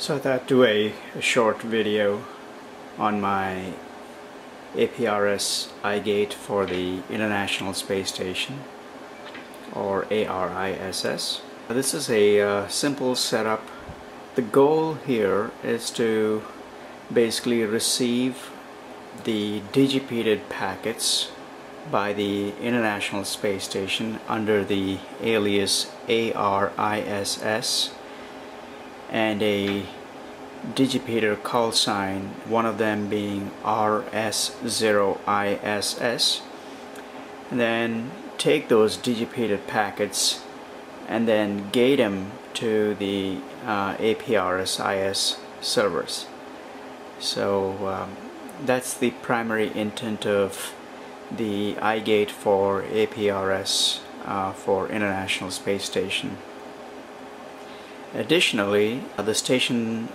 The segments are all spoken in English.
So I thought I'd do a, a short video on my APRS iGate for the International Space Station or ARISS. This is a uh, simple setup. The goal here is to basically receive the digipeated packets by the International Space Station under the alias ARISS and a digipeater call sign, one of them being RS0ISS. And then take those digipeated packets and then gate them to the uh, APRS-IS servers. So um, that's the primary intent of the iGate for APRS uh, for International Space Station. Additionally, uh, the station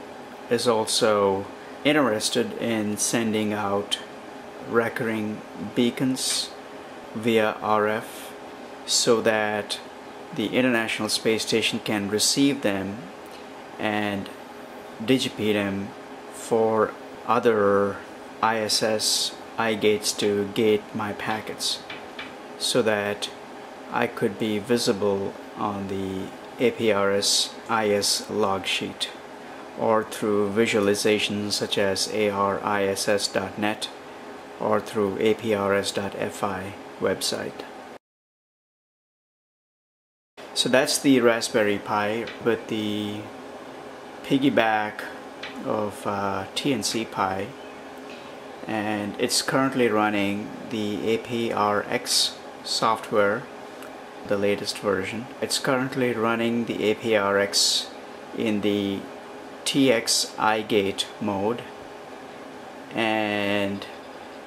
is also interested in sending out recurring beacons via RF so that the International Space Station can receive them and digipeat them for other ISS iGates to gate my packets so that I could be visible on the APRS IS log sheet or through visualizations such as ariss.net or through aprs.fi website. So that's the Raspberry Pi with the piggyback of uh, TNC Pi and it's currently running the APRX software the latest version. It's currently running the APRX in the TX iGate mode. And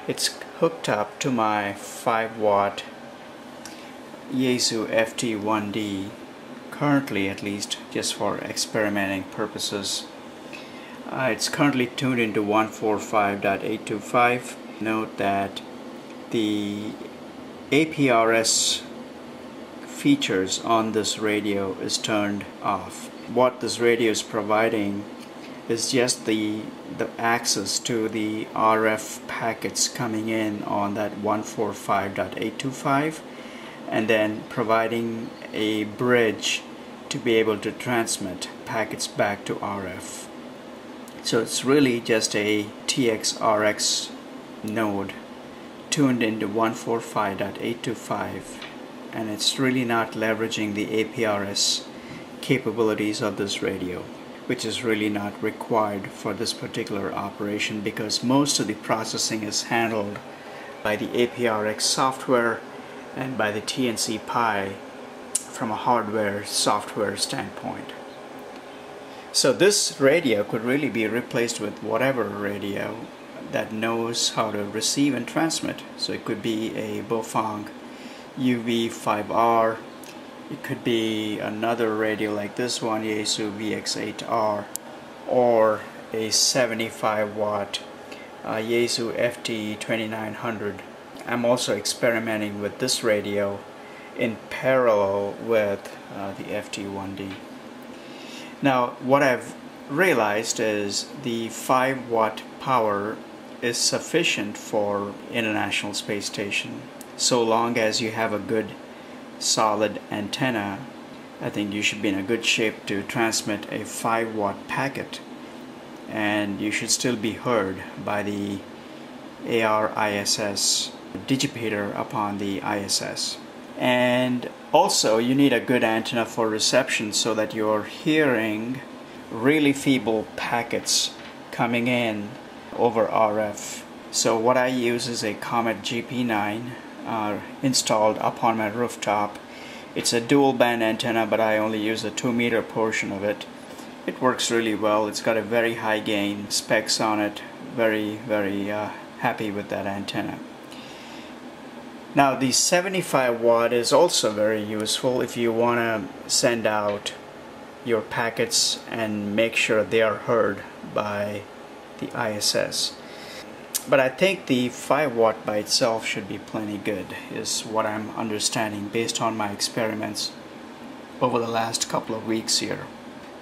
it's hooked up to my 5 watt Yaesu FT1D currently at least just for experimenting purposes. Uh, it's currently tuned into 145.825 note that the APRS features on this radio is turned off what this radio is providing is just the the access to the RF packets coming in on that 145.825 and then providing a bridge to be able to transmit packets back to RF. So it's really just a TX-RX node tuned into 145.825 and it's really not leveraging the APRS capabilities of this radio which is really not required for this particular operation because most of the processing is handled by the APRX software and by the TNC Pi from a hardware software standpoint. So this radio could really be replaced with whatever radio that knows how to receive and transmit. So it could be a Baofeng UV5R it could be another radio like this one, Yaesu VX8R, or a 75 watt uh, Yaesu FT2900. I'm also experimenting with this radio in parallel with uh, the FT1D. Now what I've realized is the 5 watt power is sufficient for International Space Station so long as you have a good solid antenna, I think you should be in a good shape to transmit a 5 watt packet and you should still be heard by the ARISS digipeater upon the ISS. And also you need a good antenna for reception so that you're hearing really feeble packets coming in over RF. So what I use is a Comet GP9 uh, installed up on my rooftop. It's a dual band antenna but I only use the 2 meter portion of it. It works really well. It's got a very high gain specs on it. Very very uh, happy with that antenna. Now the 75 watt is also very useful if you want to send out your packets and make sure they are heard by the ISS but I think the 5 watt by itself should be plenty good is what I'm understanding based on my experiments over the last couple of weeks here.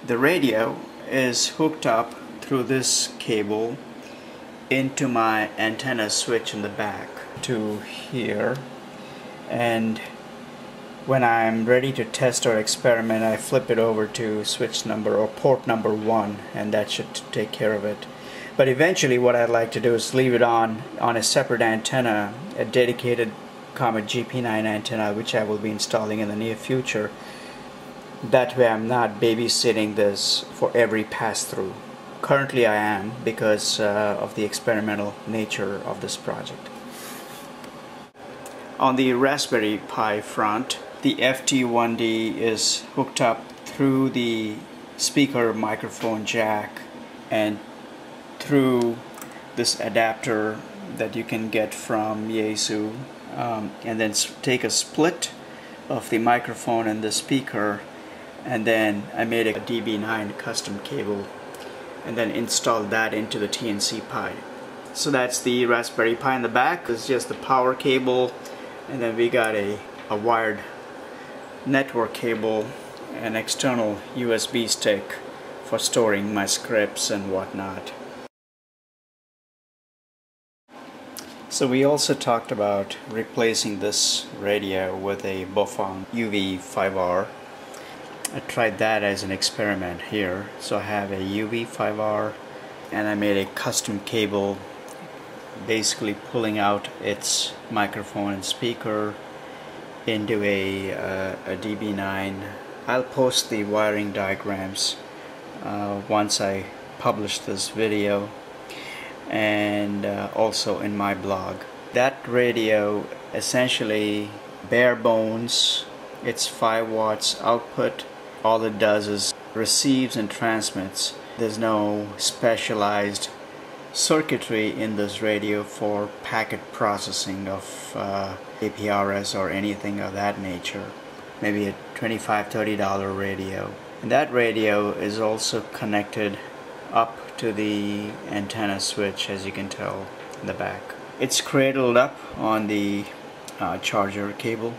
The radio is hooked up through this cable into my antenna switch in the back to here and when I'm ready to test or experiment I flip it over to switch number or port number one and that should take care of it but eventually what I'd like to do is leave it on on a separate antenna a dedicated Comet GP9 antenna which I will be installing in the near future. That way I'm not babysitting this for every pass-through. Currently I am because uh, of the experimental nature of this project. On the Raspberry Pi front the FT1D is hooked up through the speaker microphone jack and through this adapter that you can get from Yaesu um, and then take a split of the microphone and the speaker and then I made a DB9 custom cable and then installed that into the TNC Pi. So that's the Raspberry Pi in the back. It's just the power cable and then we got a, a wired network cable an external USB stick for storing my scripts and whatnot. So we also talked about replacing this radio with a Baofeng UV5R. I tried that as an experiment here. So I have a UV5R and I made a custom cable basically pulling out its microphone and speaker into a, uh, a DB9. I'll post the wiring diagrams uh, once I publish this video and uh, also in my blog. That radio essentially bare bones, it's 5 watts output. All it does is receives and transmits. There's no specialized circuitry in this radio for packet processing of uh, APRS or anything of that nature. Maybe a $25 $30 radio. And that radio is also connected up to the antenna switch as you can tell in the back. It's cradled up on the uh, charger cable.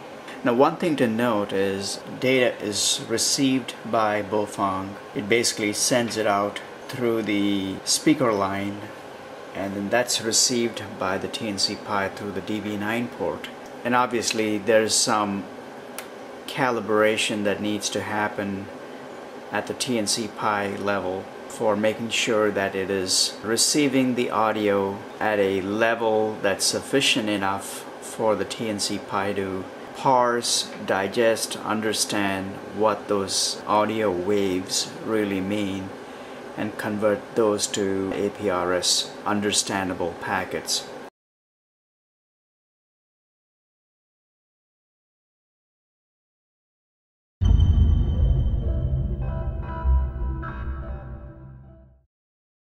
Now one thing to note is data is received by Baofeng. It basically sends it out through the speaker line and then that's received by the TNC Pi through the DB9 port and obviously there's some calibration that needs to happen at the TNC Pi level for making sure that it is receiving the audio at a level that's sufficient enough for the TNC Pi to parse, digest, understand what those audio waves really mean and convert those to APRS understandable packets.